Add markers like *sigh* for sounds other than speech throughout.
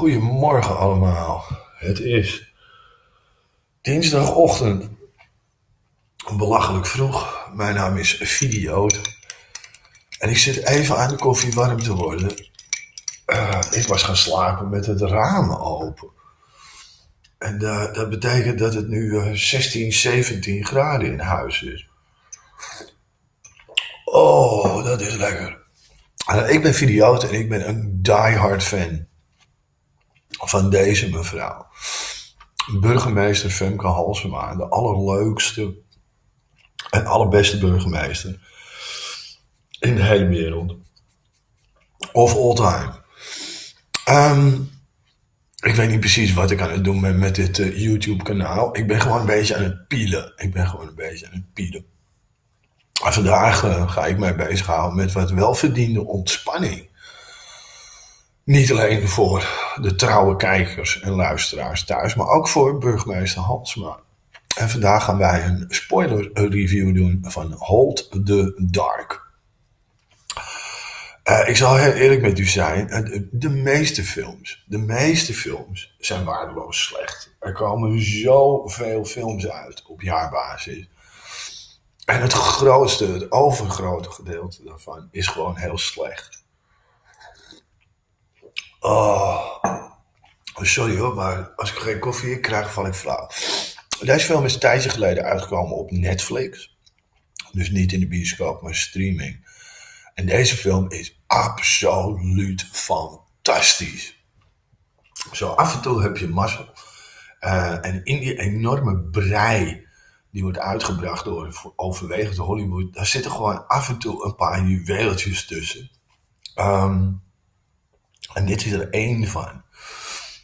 Goedemorgen allemaal. Het is dinsdagochtend. Belachelijk vroeg. Mijn naam is Videoot. En ik zit even aan de koffie warm te worden. Uh, ik was gaan slapen met het raam open. En dat betekent dat het nu uh, 16, 17 graden in huis is. Oh, dat is lekker. Uh, ik ben Videoot en ik ben een diehard fan van deze mevrouw. Burgemeester Femke Halsema, de allerleukste en allerbeste burgemeester in de hele wereld. Of all time. Um, ik weet niet precies wat ik aan het doen ben met dit uh, YouTube kanaal. Ik ben gewoon een beetje aan het pielen. Ik ben gewoon een beetje aan het pielen. En vandaag uh, ga ik mij bezighouden met wat welverdiende ontspanning. Niet alleen voor de trouwe kijkers en luisteraars thuis, maar ook voor burgemeester Halsma. En vandaag gaan wij een spoiler review doen van Hold the Dark. Uh, ik zal heel eerlijk met u zijn, de meeste films, de meeste films zijn waardeloos slecht. Er komen zoveel films uit op jaarbasis. En het grootste, het overgrote gedeelte daarvan is gewoon heel slecht. Oh, sorry hoor, maar als ik geen koffie krijg, val ik flauw. Deze film is tijdje geleden uitgekomen op Netflix. Dus niet in de bioscoop, maar streaming. En deze film is absoluut fantastisch. Zo af en toe heb je mazzel. Uh, en in die enorme brei die wordt uitgebracht door overwegend Hollywood, daar zitten gewoon af en toe een paar juweeltjes tussen. Um, en dit is er één van.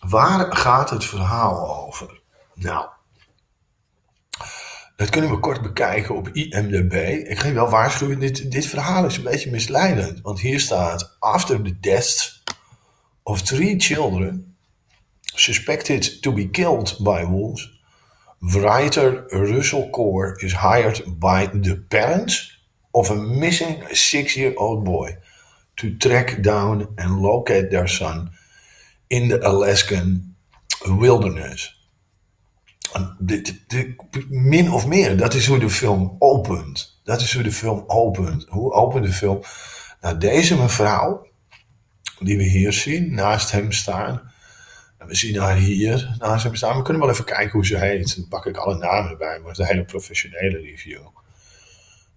Waar gaat het verhaal over? Nou, dat kunnen we kort bekijken op IMDb. Ik ga je wel waarschuwen, dit, dit verhaal is een beetje misleidend. Want hier staat, after the death of three children suspected to be killed by wolves, writer Russell Core is hired by the parents of a missing six-year-old boy to track down and locate their son in the Alaskan wilderness. min of meer, dat is hoe de film opent. Dat is hoe de film opent. Hoe opent de film? Nou, deze mevrouw, die we hier zien, naast hem staan. En we zien haar hier naast hem staan. We kunnen wel even kijken hoe ze heet. Dan pak ik alle namen erbij, maar het is een hele professionele review.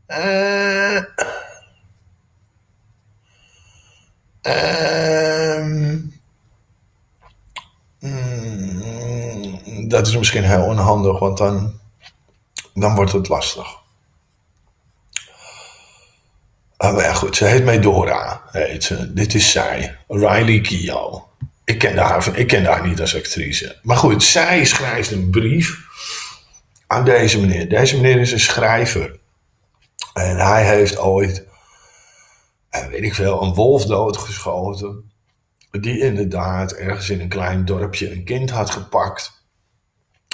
Eh... Um, mm, dat is misschien heel onhandig, want dan, dan wordt het lastig. Maar ja, goed, ze heet Medora. Heet ze. Dit is zij, Riley Keough. Ik kende, haar, ik kende haar niet als actrice. Maar goed, zij schrijft een brief aan deze meneer. Deze meneer is een schrijver. En hij heeft ooit weet ik veel, een wolf doodgeschoten. Die inderdaad ergens in een klein dorpje een kind had gepakt.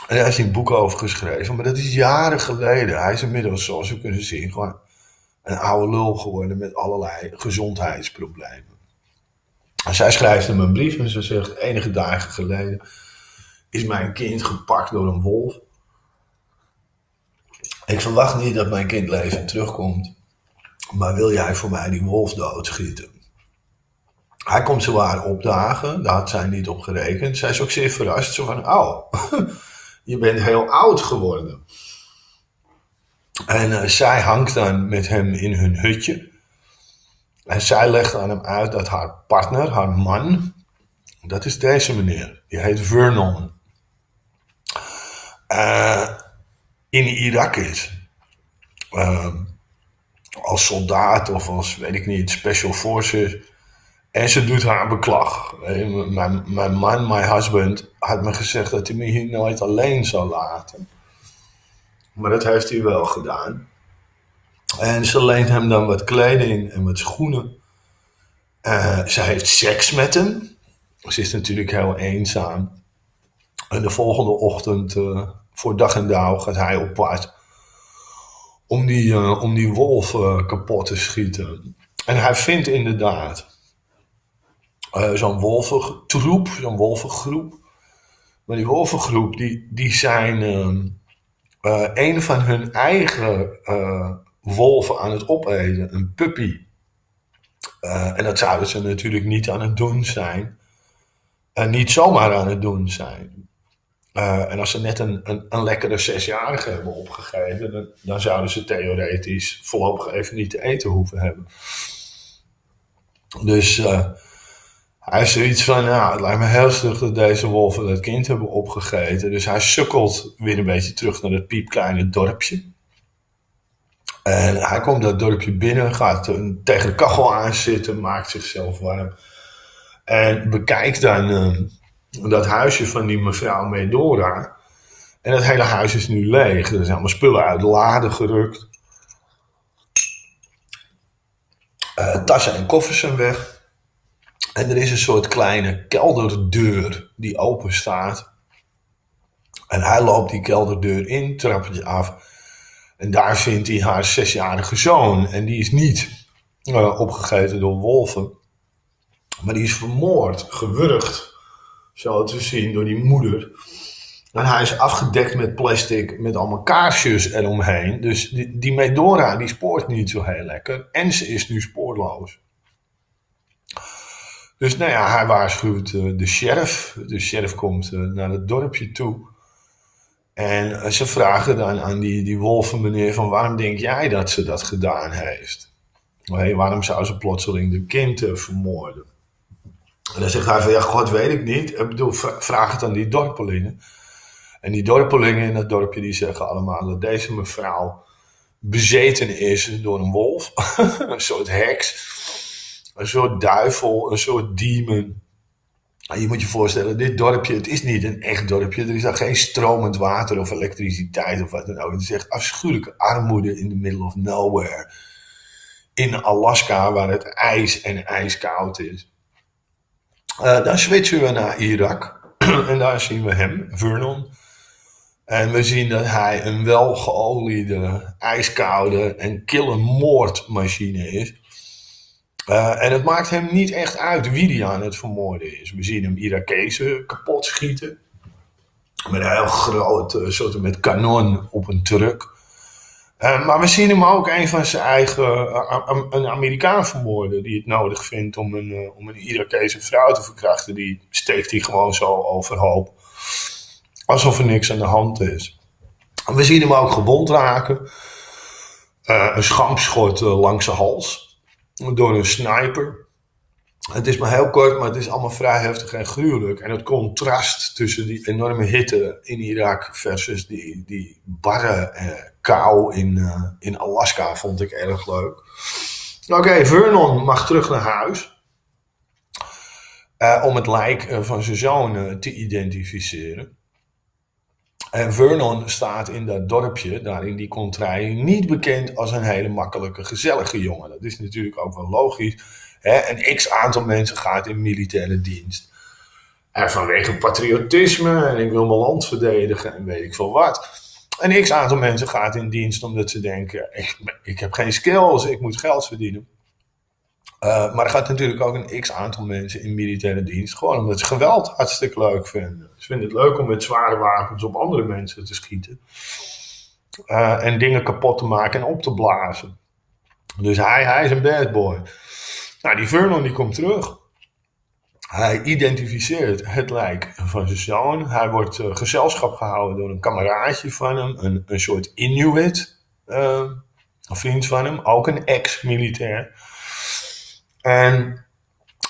En daar is een boek over geschreven, maar dat is jaren geleden. Hij is inmiddels, zoals we kunnen zien, gewoon een oude lul geworden met allerlei gezondheidsproblemen. En zij schrijft hem een brief en ze zegt: Enige dagen geleden is mijn kind gepakt door een wolf. Ik verwacht niet dat mijn kind leven terugkomt. Maar wil jij voor mij die wolf doodschieten? Hij komt zowaar opdagen, daar had zij niet op gerekend. Zij is ook zeer verrast, zo van, oh, *laughs* je bent heel oud geworden. En uh, zij hangt dan met hem in hun hutje. En zij legt aan hem uit dat haar partner, haar man, dat is deze meneer, die heet Vernon, uh, in Irak is. Uh, als soldaat of als, weet ik niet, special forces. En ze doet haar beklag. Mijn, mijn man, mijn husband, had me gezegd dat hij me hier nooit alleen zou laten. Maar dat heeft hij wel gedaan. En ze leent hem dan wat kleding en wat schoenen. Uh, ze heeft seks met hem. Ze is natuurlijk heel eenzaam. En de volgende ochtend, uh, voor dag en dauw, gaat hij op pad om die, uh, om die wolf uh, kapot te schieten. En hij vindt inderdaad uh, zo'n wolventroep, zo'n wolvengroep. Maar die wolvengroep, die, die zijn uh, een van hun eigen wolven aan het opeten, een puppy. en dat zouden ze natuurlijk niet aan het doen zijn. En niet zomaar aan het doen zijn. Uh, en als ze net een, een, een lekkere zesjarige hebben opgegeven, dan, dan, zouden ze theoretisch voorlopig even niet te eten hoeven hebben. Dus uh, hij is zoiets van, ja, het lijkt me heel stug dat deze wolven dat kind hebben opgegeten. Dus hij sukkelt weer een beetje terug naar het piepkleine dorpje. En hij komt dat dorpje binnen, gaat tegen de kachel aan zitten, maakt zichzelf warm. En bekijkt dan uh, dat huisje van die mevrouw Medora. En dat hele huis is nu leeg. Er zijn allemaal spullen uit de lade gerukt. Uh, tassen en koffers zijn weg. En er is een soort kleine kelderdeur die open staat. En hij loopt die kelderdeur in, trappetje af. En daar vindt hij haar zesjarige zoon. En die is niet uh, opgegeten door wolven. Maar die is vermoord, gewurgd, zo te zien, door die moeder. En hij is afgedekt met plastic, met allemaal kaarsjes eromheen. Dus die, die Medora, die spoort niet zo heel lekker. En ze is nu spoorloos. Dus nou ja, hij waarschuwt uh, de sheriff. De sheriff komt uh, naar het dorpje toe. En uh, ze vragen dan aan die, die wolvenmeneer van waarom denk jij dat ze dat gedaan heeft? Waarom zou ze plotseling de kind vermoorden? En dan zegt hij van, ja, god weet ik niet. Ik bedoel, vraag het aan die dorpelingen. En die dorpelingen in het dorpje, die zeggen allemaal dat deze mevrouw bezeten is door een wolf. *laughs* een soort heks. Een soort duivel, een soort demon. En je moet je voorstellen, dit dorpje, het is niet een echt dorpje. Er is daar geen stromend water of elektriciteit of wat dan ook. Het is echt afschuwelijke armoede in the middle of nowhere. In Alaska, waar het ijs en ijskoud is. Uh, dan switchen we naar Irak. *clears throat* en daar zien we hem, Vernon. En we zien dat hij een welgeoliede, ijskoude en kille moordmachine is. Uh, en het maakt hem niet echt uit wie die aan het vermoorden is. We zien hem Irakezen kapot schieten. Met een heel groot soort met kanon op een truck. Uh, maar we zien hem ook een van zijn eigen, uh, een Amerikaan vermoorden, die het nodig vindt om een, uh, om een Irakese vrouw te verkrachten. Die steekt hij gewoon zo overhoop. Alsof er niks aan de hand is. We zien hem ook gewond raken. een schampschot langs zijn hals. Door een sniper. Het is maar heel kort, maar het is allemaal vrij heftig en gruwelijk. En het contrast tussen die enorme hitte in Irak versus die, die barre kou in, uh, in Alaska vond ik erg leuk. Oké, Vernon mag terug naar huis. Uh, om het lijk uh, van zijn zoon te identificeren. En Vernon staat in dat dorpje, daar in die contraille, niet bekend als een hele makkelijke, gezellige jongen. Dat is natuurlijk ook wel logisch. Hè? Een x aantal mensen gaat in militaire dienst. En vanwege patriotisme en ik wil mijn land verdedigen en weet ik veel wat. Een x aantal mensen gaat in dienst omdat ze denken: ik, heb geen skills, ik moet geld verdienen. Uh, maar er gaat natuurlijk ook een x aantal mensen in militaire dienst. Gewoon omdat ze geweld hartstikke leuk vinden. Ze vinden het leuk om met zware wapens op andere mensen te schieten. Uh, en dingen kapot te maken en op te blazen. Dus hij, hij is een bad boy. Nou, die Vernon die komt terug. Hij identificeert het lijk van zijn zoon. Hij wordt uh, gezelschap gehouden door een kameraadje van hem, een, een soort Inuit, uh, een vriend van hem, ook een ex-militair. En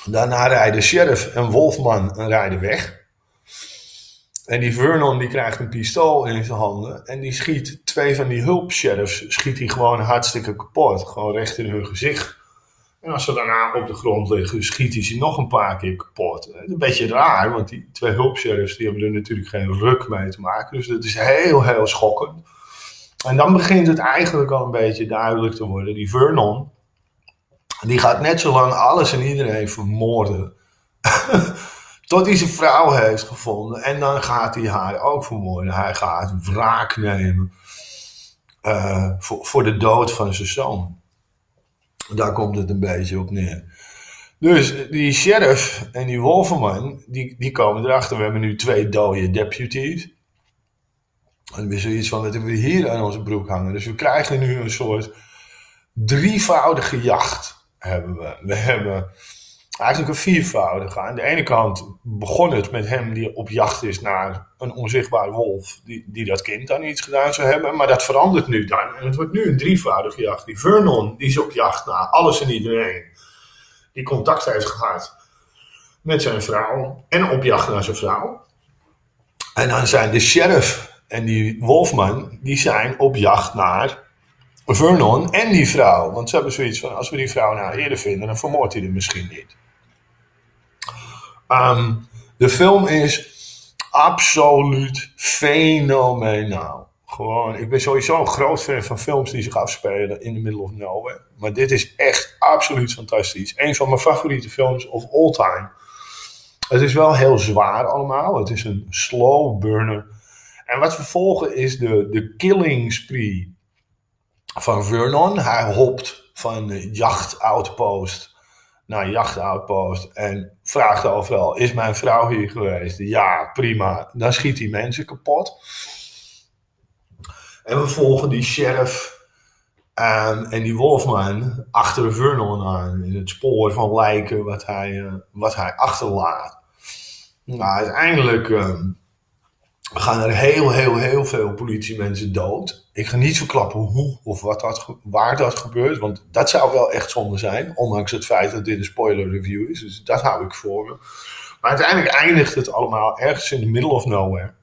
daarna rijden sheriff en Wolfman rijden weg. En die Vernon die krijgt een pistool in zijn handen en die schiet twee van die hulpsheriffs schiet hij gewoon hartstikke kapot, gewoon recht in hun gezicht. En als ze daarna op de grond liggen, schiet hij ze nog een paar keer kapot. Een beetje raar, want die twee hulpsheriffs die hebben er natuurlijk geen ruk mee te maken. Dus dat is heel, heel schokkend. En dan begint het eigenlijk al een beetje duidelijk te worden. Die Vernon, die gaat net zo lang alles en iedereen vermoorden. *laughs* Tot hij zijn vrouw heeft gevonden. En dan gaat hij haar ook vermoorden. Hij gaat wraak nemen. Uh, voor, voor de dood van zijn zoon. Daar komt het een beetje op neer. Dus die sheriff en die Wolverman, die, die komen erachter. We hebben nu twee dode deputies. En we zoiets van, hebben we hier aan onze broek hangen? Dus we krijgen nu een soort drievoudige jacht. Hebben we. We hebben eigenlijk een viervoudige. Aan de ene kant begon het met hem die op jacht is naar een onzichtbaar wolf. Die, die dat kind dan iets gedaan zou hebben. Maar dat verandert nu dan. En het wordt nu een drievoudige jacht. Die Vernon die is op jacht naar alles en iedereen. Die contact heeft gehad met zijn vrouw. En op jacht naar zijn vrouw. En dan zijn de sheriff en die Wolfman, die zijn op jacht naar Vernon en die vrouw. Want ze hebben zoiets van, als we die vrouw nou eerder vinden, dan vermoordt hij er misschien niet. Ehm, de film is absoluut fenomenaal. Gewoon, ik ben sowieso een groot fan van films die zich afspelen in the middle of nowhere. Maar dit is echt absoluut fantastisch. Een van mijn favoriete films of all time. Het is wel heel zwaar allemaal. Het is een slow burner. En wat we volgen is de, de killing spree van Vernon. Hij hopt van jachtoutpost naar jachtoutpost en vraagt overal: Is mijn vrouw hier geweest? Ja, prima. Dan schiet hij mensen kapot. En we volgen die sheriff en die Wolfman achter Vernon aan. In het spoor van lijken wat hij, uh, wat hij achterlaat. Nou, uiteindelijk uh, gaan er heel, heel, heel veel politiemensen dood. Ik ga niet verklappen hoe of wat dat, waar dat gebeurt, want dat zou wel echt zonde zijn, ondanks het feit dat dit een spoiler review is. Dus dat hou ik voor me. Maar uiteindelijk eindigt het allemaal ergens in the middle of nowhere.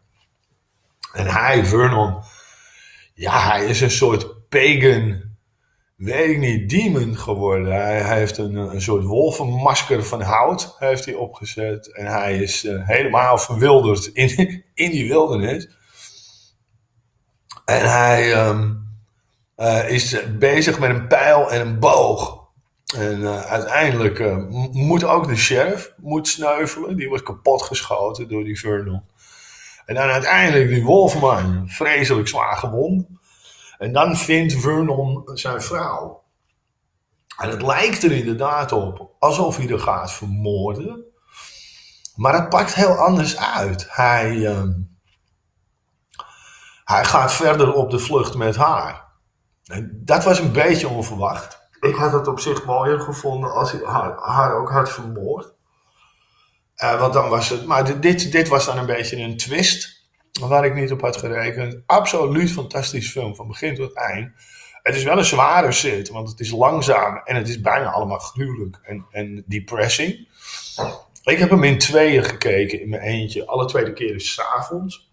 En hij, Vernon, ja, hij is een soort pagan, weet ik niet, demon geworden. Hij, heeft een, een soort wolvenmasker van hout heeft hij opgezet. En hij is uh, helemaal verwilderd in, *laughs* in die wildernis. En hij um, uh, is bezig met een pijl en een boog. En uh, uiteindelijk moet ook de sheriff moet sneuvelen. Die wordt kapotgeschoten door die Vernon. En dan uiteindelijk die Wolfman, vreselijk zwaar gewond. En dan vindt Vernon zijn vrouw. En het lijkt er inderdaad op alsof hij er gaat vermoorden. Maar het pakt heel anders uit. Hij, uh, hij gaat verder op de vlucht met haar. En dat was een beetje onverwacht. Ik had het op zich mooier gevonden als hij haar, haar ook had vermoord. Uh, want dan was het. Maar dit, dit was dan een beetje een twist. Waar ik niet op had gerekend. Absoluut fantastisch film, van begin tot eind. Het is wel een zware zit, want het is langzaam en het is bijna allemaal gruwelijk en, en depressing. Ik heb hem in tweeën gekeken, in mijn eentje. Alle tweede keer s'avonds.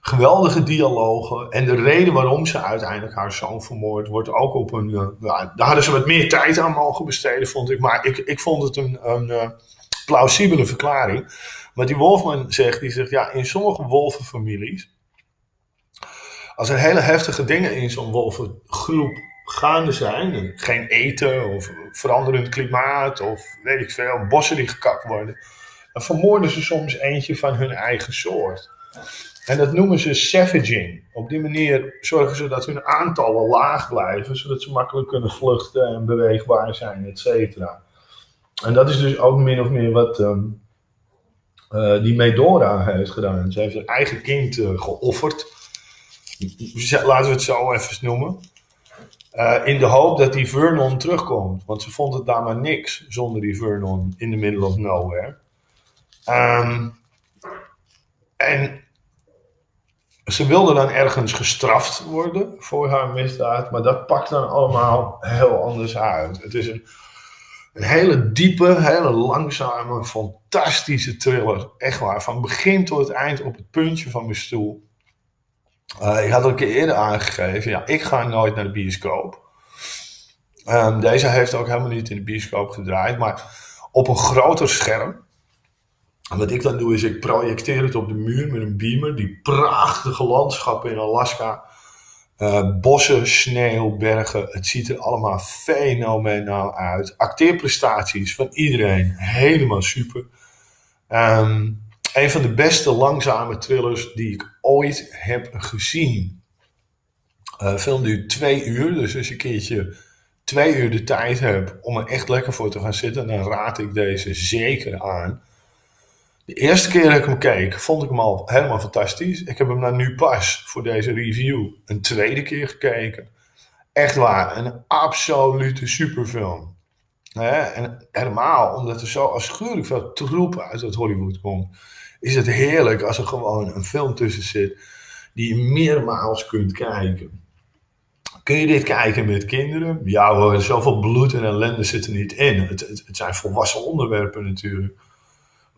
Geweldige dialogen. En de reden waarom ze uiteindelijk haar zoon vermoord wordt ook op een. Uh, daar hadden ze wat meer tijd aan mogen besteden, vond ik. Maar ik, ik vond het een, een uh, plausibele verklaring. Maar die Wolfman zegt, die zegt, ja, in sommige wolvenfamilies, als er hele heftige dingen in zo'n wolvengroep gaande zijn, geen eten of veranderend klimaat of weet ik veel, bossen die gekapt worden, dan vermoorden ze soms eentje van hun eigen soort. En dat noemen ze savaging. Op die manier zorgen ze dat hun aantallen laag blijven, zodat ze makkelijk kunnen vluchten en beweegbaar zijn, et cetera. En dat is dus ook min of meer wat um, uh, die Medora heeft gedaan. Ze heeft haar eigen kind uh, geofferd. Laten we het zo even noemen. Uh, in de hoop dat die Vernon terugkomt. Want ze vond het daar maar niks zonder die Vernon in the middle of nowhere. Um, en ze wilde dan ergens gestraft worden voor haar misdaad. Maar dat pakt dan allemaal heel anders uit. Het is een een hele diepe, hele langzame, fantastische thriller. Echt waar. Van begin tot het eind op het puntje van mijn stoel. Uh, ik had al een keer eerder aangegeven. Ja, ik ga nooit naar de bioscoop. Um, deze heeft ook helemaal niet in de bioscoop gedraaid. Maar op een groter scherm. En wat ik dan doe is ik projecteer het op de muur met een beamer. Die prachtige landschappen in Alaska uh, bossen, sneeuw, bergen. Het ziet er allemaal fenomenaal uit. Acteerprestaties van iedereen. Helemaal super. Um, een van de beste langzame thrillers die ik ooit heb gezien. Uh, film twee uur. Dus als je een keertje twee uur de tijd heb om er echt lekker voor te gaan zitten, dan raad ik deze zeker aan. De eerste keer dat ik hem keek, vond ik hem al helemaal fantastisch. Ik heb hem nu pas voor deze review een tweede keer gekeken. Echt waar, een absolute superfilm. En helemaal omdat er zo afschuwelijk veel troep uit het Hollywood komt, is het heerlijk als er gewoon een film tussen zit die je meermaals kunt kijken. Kun je dit kijken met kinderen? Ja hoor, zoveel bloed en ellende zit er niet in. Het, het zijn volwassen onderwerpen natuurlijk.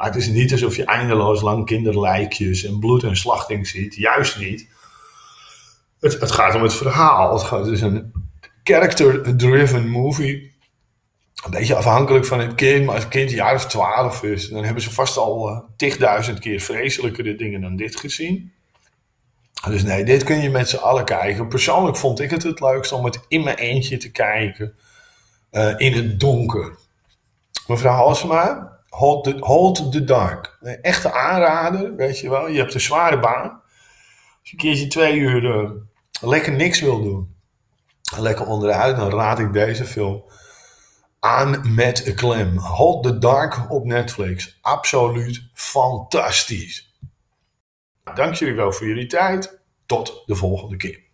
Het is niet alsof je eindeloos lang kinderlijkjes en bloed en slachting ziet. Juist niet. Het, het gaat om het verhaal. Het, gaat, is een character-driven movie. Een beetje afhankelijk van het kind. Als het kind een jaar of twaalf is, dan hebben ze vast al uh, tigduizend keer vreselijkere dingen dan dit gezien. Dus nee, dit kun je met z'n allen kijken. Persoonlijk vond ik het het leukst om het in mijn eentje te kijken. Uh, in het donker. Mevrouw Halsema, hold the, dark. Een echte aanrader, weet je wel. Je hebt een zware baan. Als je een keertje twee uur uh, lekker niks wil doen. Lekker onderuit, dan raad ik deze film aan met klem. Hold the Dark op Netflix. Absoluut fantastisch. Dank jullie wel voor jullie tijd. Tot de volgende keer.